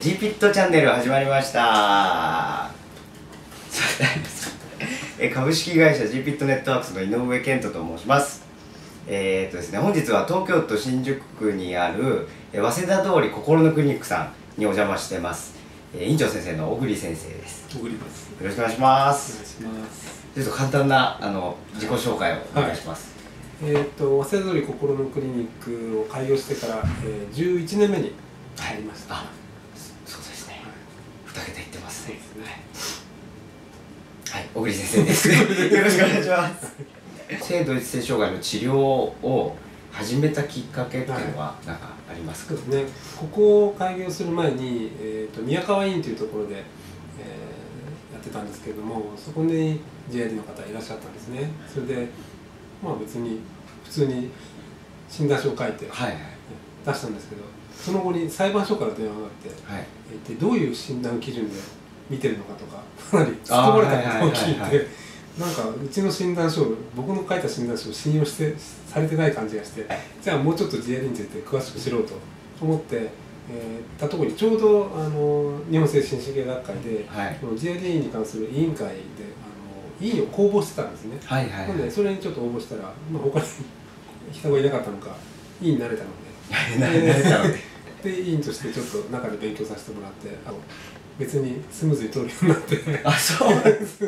G ピットチャンネル始まりました。え株式会社 G ピットネットワークスの井上健人と申します。えー、っとですね本日は東京都新宿区にあるえ早稲田通り心のクリニックさんにお邪魔してます、えー院長先生の小栗先生です。小栗です。よろしくお願いします。お願いします。ちょっと簡単なあの自己紹介をお願いします、えっ、と早稲田通り心のクリニックを開業してから、えー、11年目に入りました。あそそうですね二桁いってますねそうですね。はい、小栗先生です。よろしくお願いします。性同一性障害の治療を始めたきっかけっていうのは何かありますか？そうですね。ここを開業する前に、えっ、と宮川院というところで、えーやってたんですけれども、そこに JID の方いらっしゃったんですね。それでまあ別に普通に診断書を書いてはい出したんですけど、その後に裁判所から電話があって。はいはい。えーでどういう診断基準で見てるのかとかかなり突っ込まれたことを聞いてなんかうちの診断書僕の書いた診断書を信用してされてない感じがしてじゃあもうちょっと GID について詳しく知ろうと思って、えー、たところにちょうどあの日本精神神経学会で、はいこの GID に関する委員会であの委員を公募してたんですね。はいはいなのでそれにちょっと応募したら、まあ、他に人がいなかったのか委員になれたので。はい。慣れたので。で委員としてちょっと中で勉強させてもらってあの別にスムーズに通るようになってあ、そう です。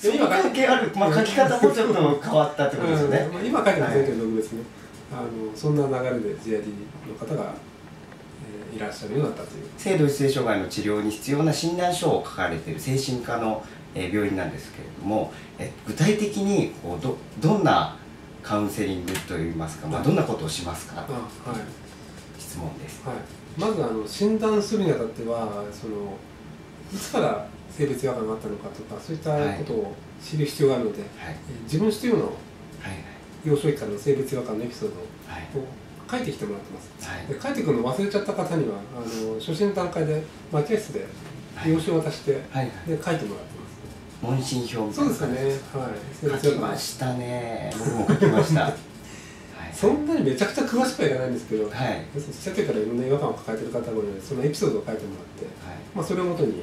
その関係ある。まあ書き方もちょっと変わったってことですよねうん。まあ、今書いてませんけど、特別ねあのそんな流れで GID の方が、えーいらっしゃるようになったという性同一性障害の治療に必要な診断書を書かれている精神科の、えー病院なんですけれども、え具体的にこうどどんなカウンセリングといいますか、まあ、どんなことをしますか？あはい質問です。はい、まずあの診断するにあたってはそのいつから性別違和感があったのかとかそういったことを知る必要があるので、はい。えー自分主のはい幼少期からの性別違和感のエピソードはいを書いてきてもらってます。はい。で帰ってくるの忘れちゃった方にはあの初心の段階で待合室ではい。用紙を渡して、はいはい。で書いてもらってます。問診票みたそいうなですかね。はい。書きましたね。僕も書きました。はい。そんなにめちゃくちゃ詳しくはいかないんですけど、はい。要するにちっちゃい時からいろんな違和感を抱えてる方がいるのでそのエピソードを書いてもらって、まあ、それをもとに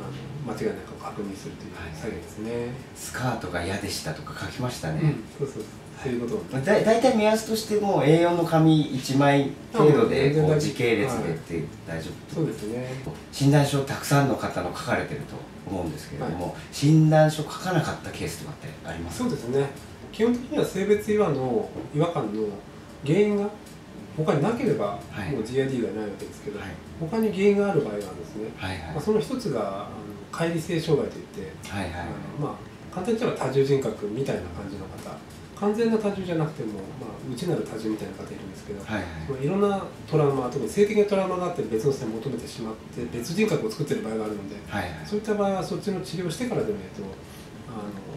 あの間違いないかを確認するというはい。作業ですね、スカートが嫌でしたとか書きましたね、うん。そうそうそう。いうことを、まあだ大体目安としても A4 の紙1枚程度でこう時系列でって大丈夫そうですね。診断書たくさんの方の書かれてると思うんですけれども、診断書書かなかったケースとかってありますか？そうですね。基本的には性別違和の違和感の原因が他になければ、はい。もう GID がないわけですけど、はい。他に原因がある場合があるんですね、はいはい。まあ、その一つがあの乖離性障害といって、はいはい。あのまあ、簡単に言ったら多重人格みたいな感じの方。完全な多重じゃなくても、まあ、内なる多重みたいな方いるんですけど、はいまあいろんなトラウマ特に性的なトラウマがあって別の人に求めてしまって別人格を作ってる場合があるのではいはい。そういった場合はそっちの治療をしてからでないとあの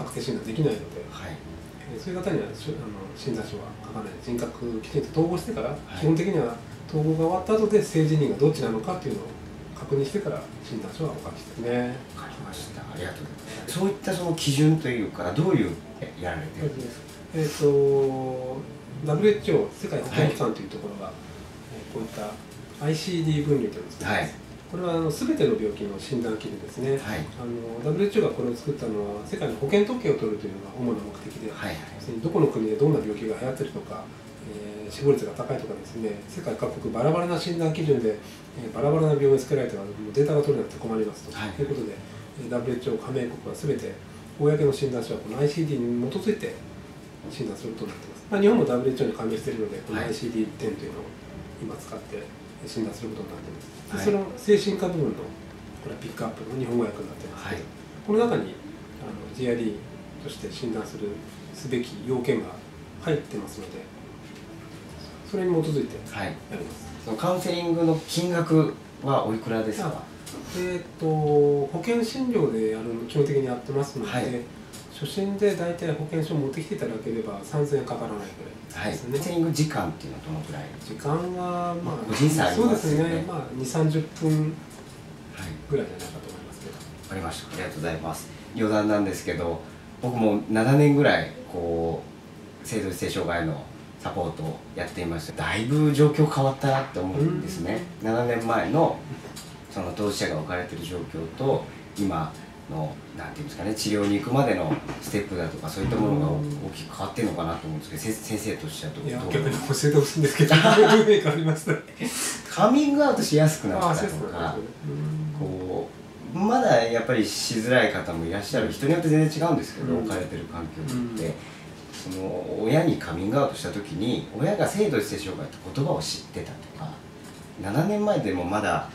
確定診断できないので、はい。えーそういう方にはあの診断書は書かない。人格きちんと統合してから、い。基本的には統合が終わった後で性自認がどっちなのかっていうのを確認してから診断書はお書きして。ね。わかりました。ありがとうございます。そういったその基準というかどういうえやられてるんですか？えっ、と WHO 世界保健機関というところが、えーこういった ICD 分類というのを作ってます、はいこれはあの全ての病気の診断基準ですね、はい。あの WHO がこれを作ったのは世界の保険特権を取るというのが主な目的で、はい。どこの国でどんな病気が流行ってるとか、えー死亡率が高いとかですね世界各国バラバラな診断基準で、えーバラバラな病院を作られてはもうデータが取れなくて困りますと、はい。いうことでえー WHO 加盟国は全て公の診断書はこの ICD に基づいて診断することになっています、まあ、日本も WHO に加盟しているのでこのはい。ICD-10 というのを今使って診断することになっています、はい。でその精神科部分のこれはピックアップの日本語訳になっていますけど、はい。この中にあの GID として診断するすべき要件が入ってますのでそれに基づいてはい。やります、そのカウンセリングの金額はおいくらですか？あえーっと保険診療でやるの基本的にやってますので、はい初診で大体保険証を持ってきていただければ3000円かからないぐらはい。いですね、カウンセリング時間っていうのはどのくらい時間はまあ個人差ありそうますよね。ですね。まあ2 3 0分はい。ぐらいじゃないかと思いますけど。わかりました。ありがとうございます。余談なんですけど僕も7年ぐらいこう性同一性障害のサポートをやっていましてだいぶ状況変わったなって思うんですね、7年前のその当事者が置かれてる状況と今のなんていうんですかね治療に行くまでのステップだとかそういったものが大きく変わってるのかなと思うんですけどせ先生としてはどういや逆に教えてほしいんですけどカミングアウトしやすくなったとかかこうまだやっぱりしづらい方もいらっしゃる人によって全然違うんですけど、うん。置かれてる環境って、その親にカミングアウトした時に親が性同一性障害って言葉を知ってたとか7年前でもまだ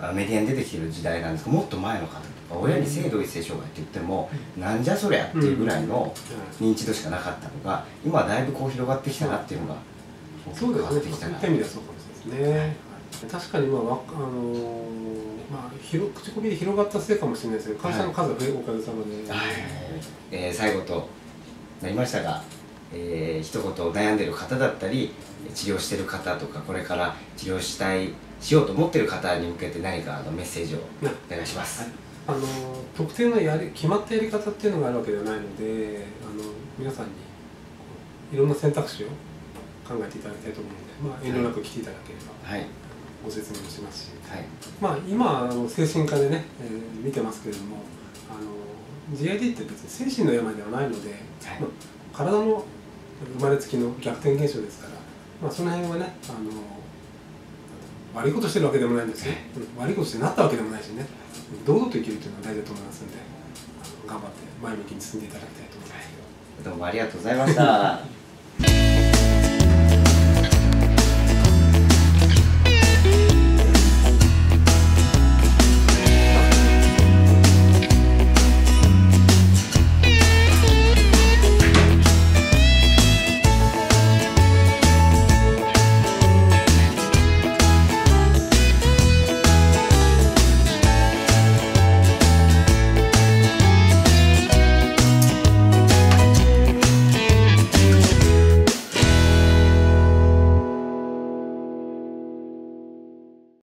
あメディアに出てきてる時代なんですけどもっと前の方とか親に性同一性障害って言っても、なんじゃそりゃっていうぐらいの認知度しかなかったのが今はだいぶこう広がってきたなっていうのがそうですね。そういった意味ではそうかもしれないですね。確かにまあわあのーまあ広口コミで広がったせいかもしれないですけど、会社の数が増え、おかげさまで。はい、えー最後となりましたが、えー一言悩んでる方だったり治療してる方とかこれから治療したいしようと思ってる方に向けて何かあのメッセージをお願いします、あのー特定のやり決まったやり方っていうのがあるわけではないので、あの皆さんにいろんな選択肢を考えていただきたいと思うので、まあ遠慮なく来ていただければはい。ご説明もしますし。はい。まあ、今あの精神科でね、えー見てますけれどもあの GID って別に精神の病ではないので、はい。まあ、体の生まれつきの逆転現象ですから、まあ、その辺はねあの悪いことしてるわけでもないんですよ、うん悪いことしてなったわけでもないしね堂々と生きるというのは大事だと思いますので頑張って前向きに進んでいただきたいと思います。どうもありがとうございました